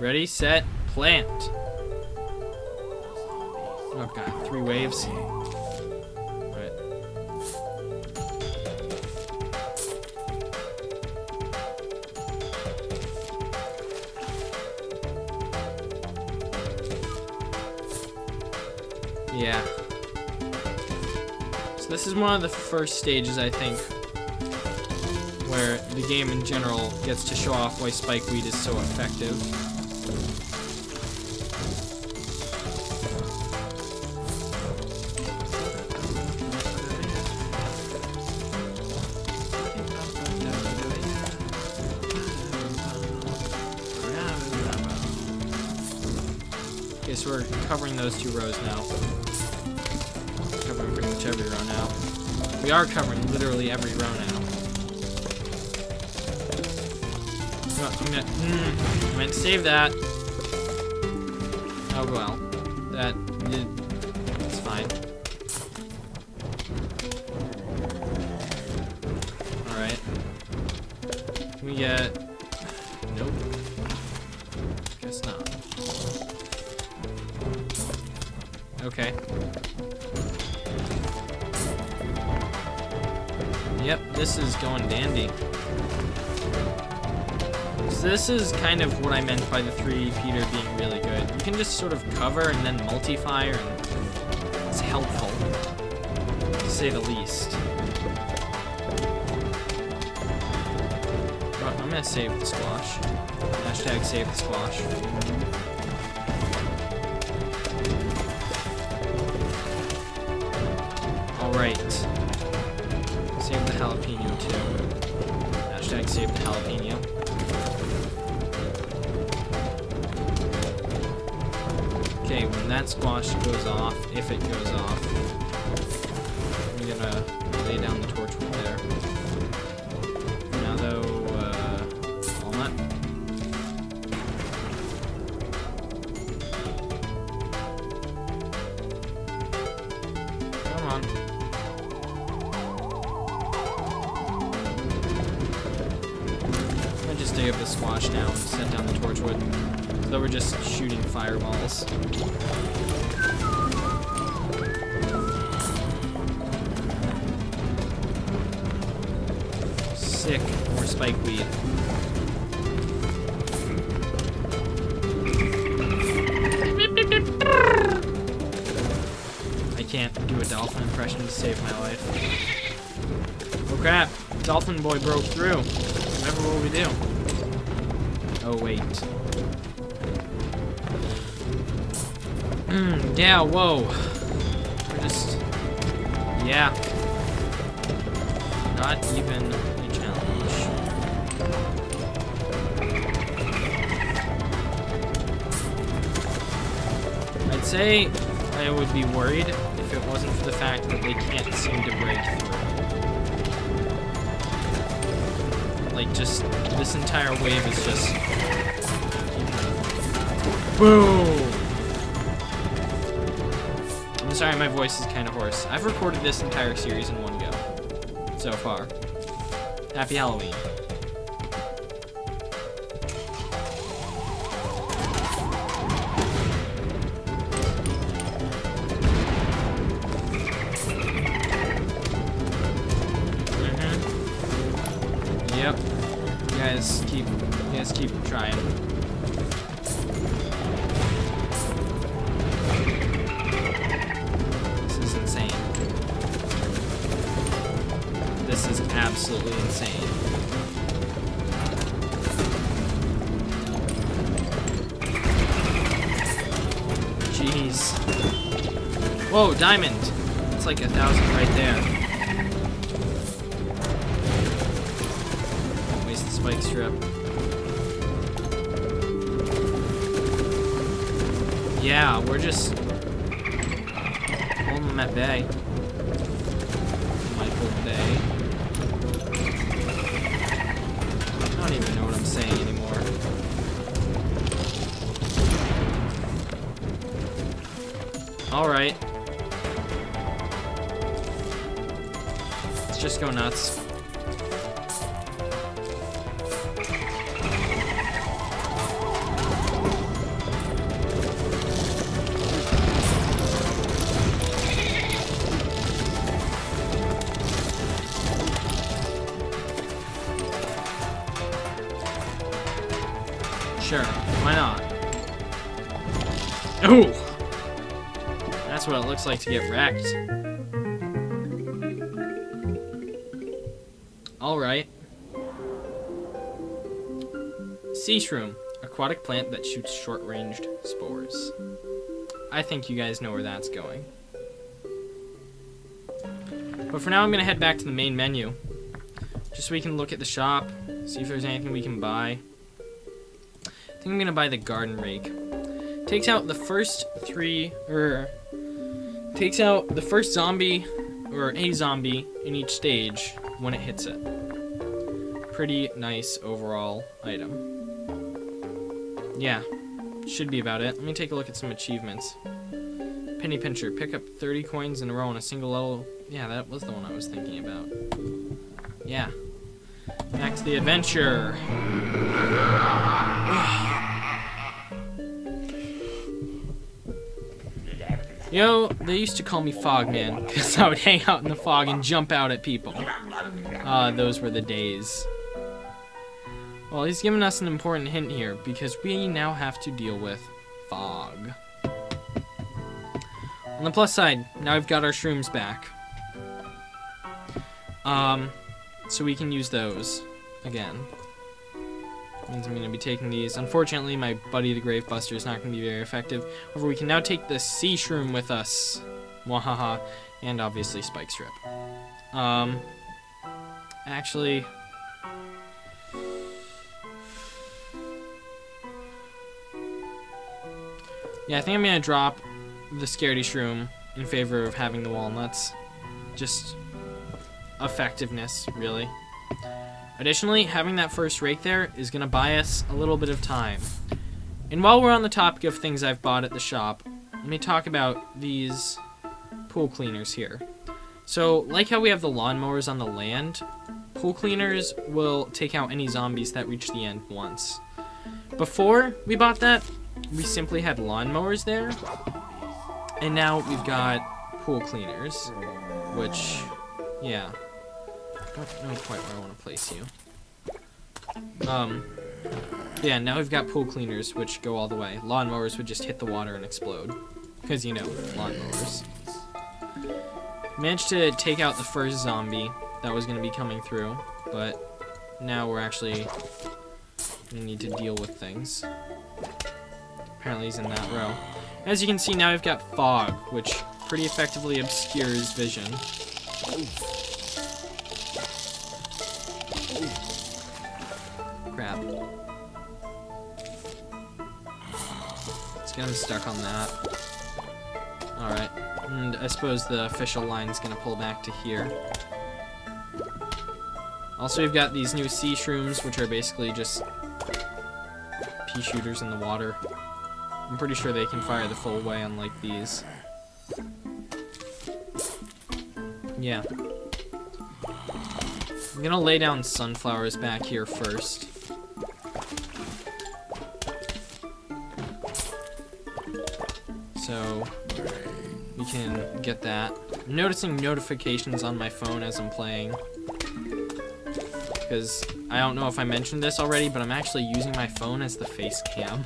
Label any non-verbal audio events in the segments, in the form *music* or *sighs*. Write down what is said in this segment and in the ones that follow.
Ready, set, plant. Oh god, three waves. Right. Yeah. So this is one of the first stages, I think, where the game in general gets to show off why Spikeweed is so effective. So we're covering those two rows now. Covering pretty much every row now. We are covering literally every row now. I'm gonna, mm, I meant to save that. Oh well. That, it, it's fine. Alright. Can we get... Okay. Yep, this is going dandy. So this is kind of what I meant by the three Peter being really good. You can just sort of cover and then multi-fire, and it's helpful, to say the least. But I'm gonna save the squash. Hashtag save the squash. Alright. Save the jalapeno too. Hashtag save the jalapeno. Okay, when that squash goes off, if it goes off, I'm gonna lay down the dig up the squash now and set down the torchwood. So we're just shooting fireballs. Sick. More spike weed. I can't do a dolphin impression to save my life. Oh crap! Dolphin boy broke through. Remember what we do. Oh wait. Hmm, yeah, whoa. We're just... Yeah. Not even a challenge. I'd say I would be worried if it wasn't for the fact that they can't seem to break through. Just, this entire wave is just... Boom! I'm sorry, my voice is kind of hoarse. I've recorded this entire series in one go. So far. Happy Halloween. This is absolutely insane. Jeez. Whoa, diamond! It's like a thousand right there. Don't waste the spike strip. Yeah, we're just holding them at bay. Michael Bay. Don't even know what I'm saying anymore. Alright. Let's just go nuts. Sure, why not? Ooh! That's what it looks like to get wrecked. Alright. Sea shroom, aquatic plant that shoots short-ranged spores. I think you guys know where that's going. But for now, I'm going to head back to the main menu. Just so we can look at the shop, see if there's anything we can buy. I think I'm to buy the garden rake. Takes out the first three, or takes out the first zombie, or a zombie in each stage when it hits it. Pretty nice overall item. Yeah, should be about it. Let me take a look at some achievements. Penny Pincher, pick up 30 coins in a row on a single level. Yeah, that was the one I was thinking about. Yeah. Back to the adventure. Yo, they used to call me Fogman, because I would hang out in the fog and jump out at people. Uh, those were the days. Well, he's given us an important hint here, because we now have to deal with fog. On the plus side, now we've got our shrooms back. Um, so we can use those again. Means I'm going to be taking these. Unfortunately, my buddy the Gravebuster is not going to be very effective. However, we can now take the Sea Shroom with us. Wahaha. And obviously Spike Strip. Um, actually... Yeah, I think I'm going to drop the Scaredy Shroom in favor of having the walnuts. Just effectiveness, really. Additionally, having that first rake there is going to buy us a little bit of time. And while we're on the topic of things I've bought at the shop, let me talk about these pool cleaners here. So, like how we have the lawnmowers on the land, pool cleaners will take out any zombies that reach the end once. Before we bought that, we simply had lawnmowers there, and now we've got pool cleaners, which, yeah, don't know quite where I want to place you. Um, yeah, now we've got pool cleaners, which go all the way. Lawnmowers would just hit the water and explode. Because, you know, lawnmowers. Managed to take out the first zombie that was going to be coming through, but now we're actually going to need to deal with things. Apparently he's in that row. As you can see, now we've got fog, which pretty effectively obscures vision. Him stuck on that. Alright. And I suppose the official line's gonna pull back to here. Also, we've got these new sea shrooms, which are basically just pea shooters in the water. I'm pretty sure they can fire the full way, unlike these. Yeah. I'm gonna lay down sunflowers back here first. So, we can get that. I'm noticing notifications on my phone as I'm playing. Because I don't know if I mentioned this already, but I'm actually using my phone as the face cam.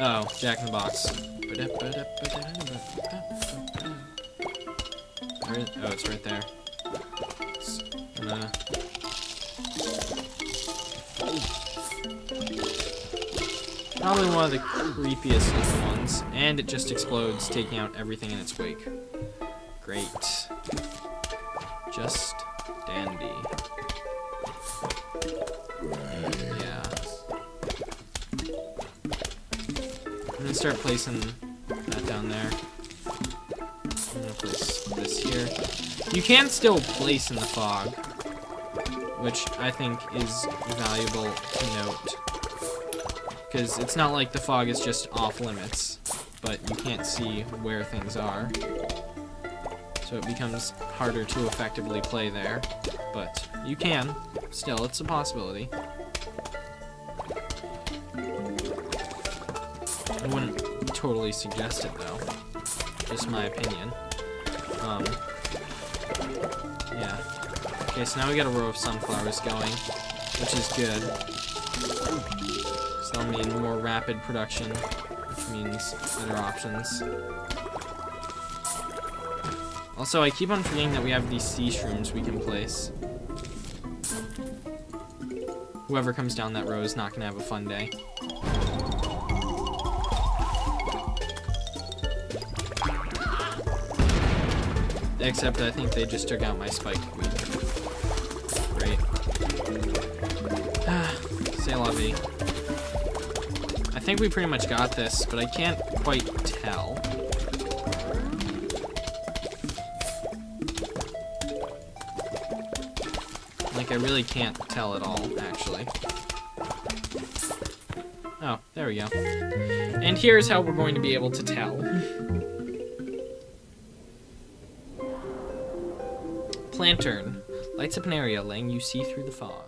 oh, Jack in the Box. oh, it's right there. Probably one of the creepiest looking ones, and it just explodes, taking out everything in its wake. Great. Just dandy. Yeah. I'm gonna start placing that down there. I'm gonna place this here. You can still place in the fog, which I think is valuable to note. Because it's not like the fog is just off limits, but you can't see where things are. So it becomes harder to effectively play there. But you can. Still, it's a possibility. I wouldn't totally suggest it, though. Just my opinion. Um, yeah. Okay, so now we got a row of sunflowers going, which is good. That'll mean more rapid production, which means better options. Also, I keep on forgetting that we have these sea shrooms we can place. Whoever comes down that row is not gonna have a fun day. Except I think they just took out my queen. Great. *sighs* Ah, c'est la. I think we pretty much got this, but I can't quite tell. Like, I really can't tell at all, actually. Oh, there we go. And here's how we're going to be able to tell. Plantern lights up an area, letting you see through the fog.